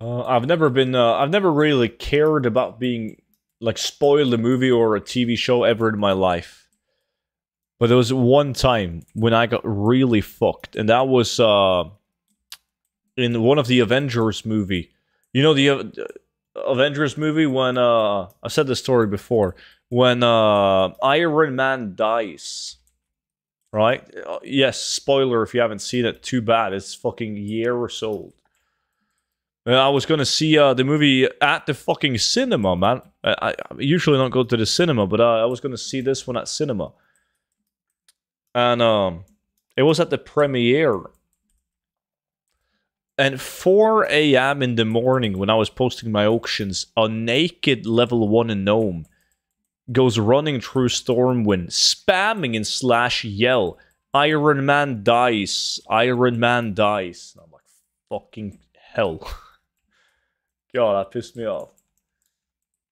Uh, I've never been. Uh, I've never really cared about being like spoiled a movie or a TV show ever in my life. But there was one time when I got really fucked, and that was uh, in one of the Avengers movie. You know the uh, Avengers movie when uh, I said the story before when uh, Iron Man dies. Right? Uh, yes, spoiler if you haven't seen it. Too bad. It's fucking years old. Uh, I was gonna see uh, the movie at the fucking cinema, man. I, I usually don't go to the cinema, but uh, I was gonna see this one at cinema, and um, it was at the premiere. And 4 a.m. in the morning, when I was posting my auctions, a naked level one in gnome goes running through Stormwind, spamming in slash yell, Iron Man dies, Iron Man dies. I'm like, fucking hell. Ja, puss mig av.